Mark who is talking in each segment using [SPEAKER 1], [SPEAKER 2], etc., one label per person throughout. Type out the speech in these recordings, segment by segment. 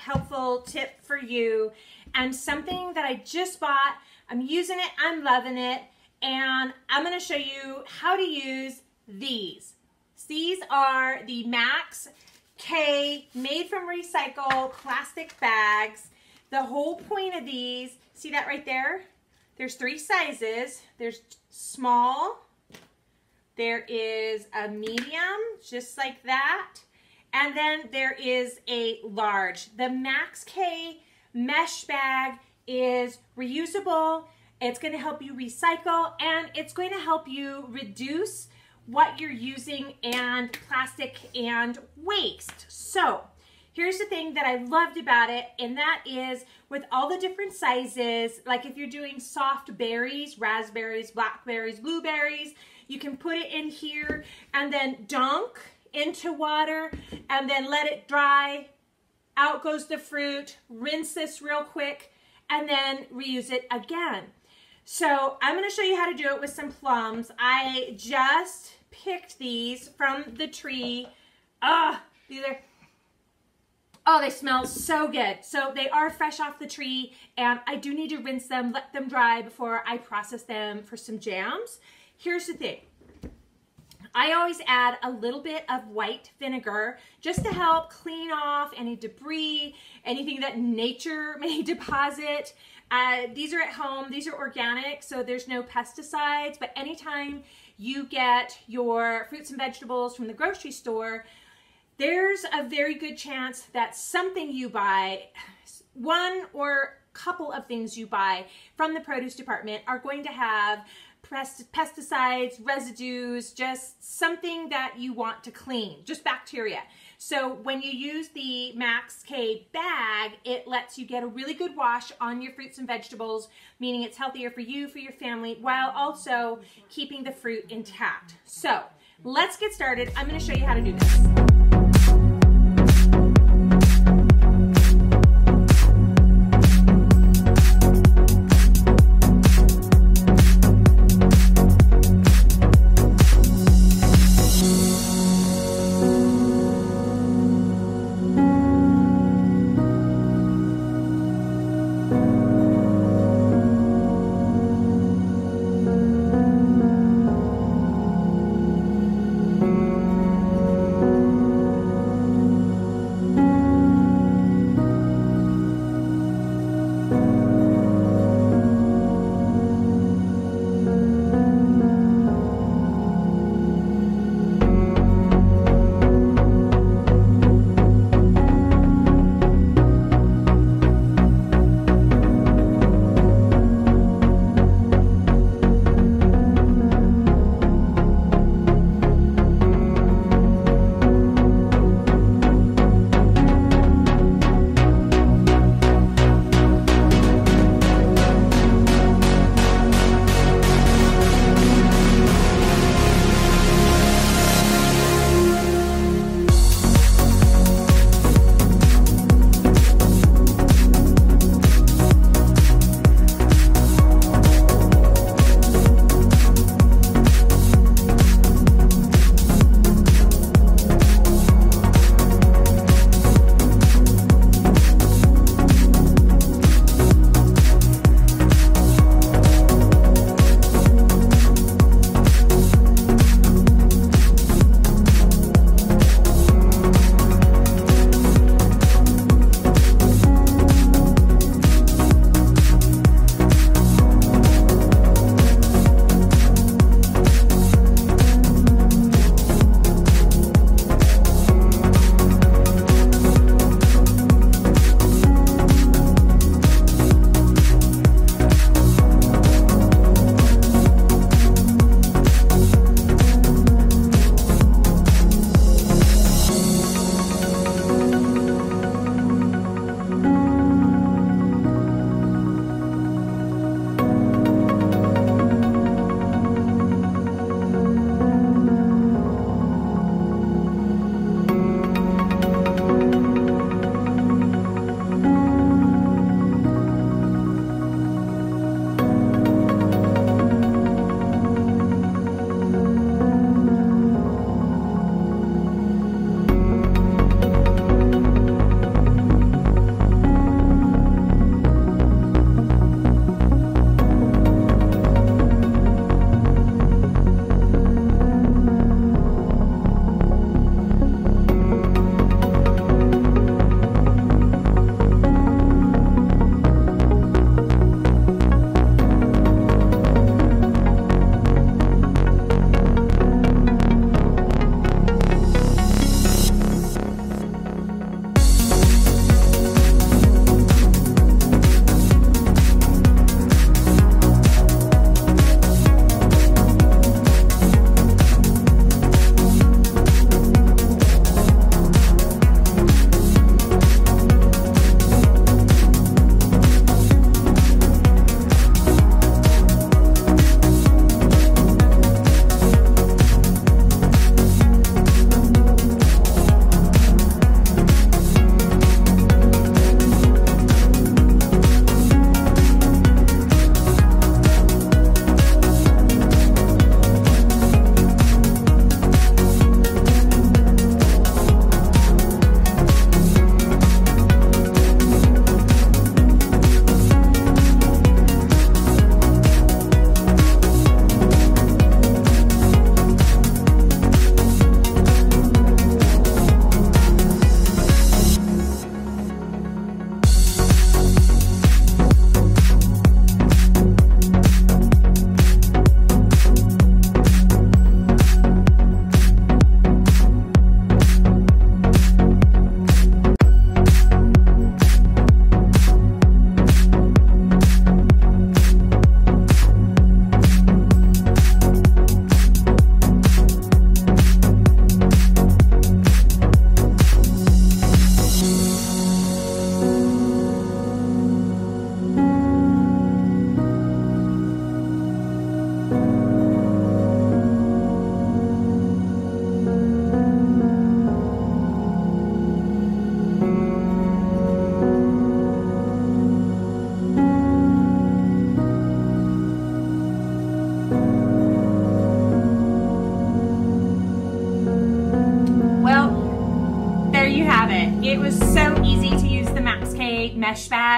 [SPEAKER 1] helpful tip for you and something that I just bought. I'm using it, I'm loving it, and I'm gonna show you how to use these. These are the Max K made from recycled plastic bags. The whole point of these, see that right there? There's three sizes. There's small, there is a medium, just like that, and then there is a large. The Max K mesh bag is reusable, it's gonna help you recycle, and it's going to help you reduce what you're using and plastic and waste. So here's the thing that I loved about it, and that is with all the different sizes, like if you're doing soft berries, raspberries, blackberries, blueberries, you can put it in here and then dunk into water and then let it dry. Out goes the fruit, rinse this real quick, and then reuse it again. So I'm gonna show you how to do it with some plums. I just picked these from the tree. Ah, these are, oh, they smell so good. So they are fresh off the tree and I do need to rinse them, let them dry before I process them for some jams. Here's the thing. I always add a little bit of white vinegar just to help clean off any debris, anything that nature may deposit. Uh, these are at home, these are organic, so there's no pesticides, but anytime you get your fruits and vegetables from the grocery store, there's a very good chance that something you buy, one or couple of things you buy from the produce department are going to have pesticides, residues, just something that you want to clean, just bacteria. So when you use the Max K bag, it lets you get a really good wash on your fruits and vegetables, meaning it's healthier for you, for your family, while also keeping the fruit intact. So let's get started. I'm gonna show you how to do this.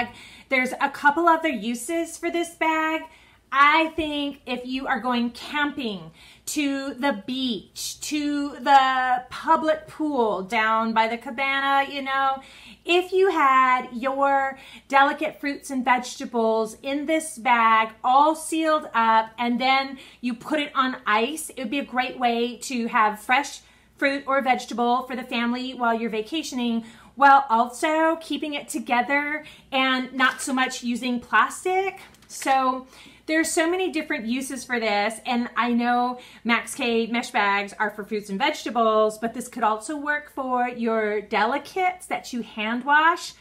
[SPEAKER 1] Bag. There's a couple other uses for this bag. I think if you are going camping to the beach, to the public pool down by the cabana, you know, if you had your delicate fruits and vegetables in this bag all sealed up and then you put it on ice, it would be a great way to have fresh fruit or vegetable for the family while you're vacationing while also keeping it together and not so much using plastic. So there's so many different uses for this, and I know Max K mesh bags are for fruits and vegetables, but this could also work for your delicates that you hand wash.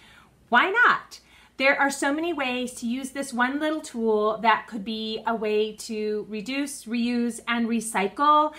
[SPEAKER 1] Why not? There are so many ways to use this one little tool that could be a way to reduce, reuse, and recycle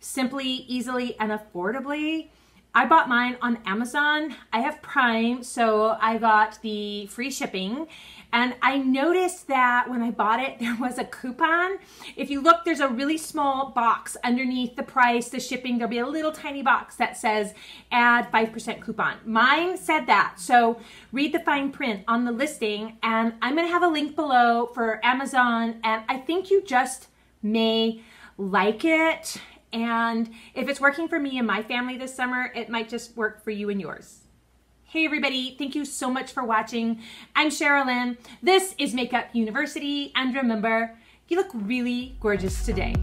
[SPEAKER 1] simply, easily, and affordably. I bought mine on Amazon. I have Prime, so I got the free shipping. And I noticed that when I bought it, there was a coupon. If you look, there's a really small box underneath the price, the shipping. There'll be a little tiny box that says add 5% coupon. Mine said that. So read the fine print on the listing. And I'm going to have a link below for Amazon. And I think you just may like it and if it's working for me and my family this summer, it might just work for you and yours. Hey everybody, thank you so much for watching. I'm Cherelynn. This is Makeup University, and remember, you look really gorgeous today.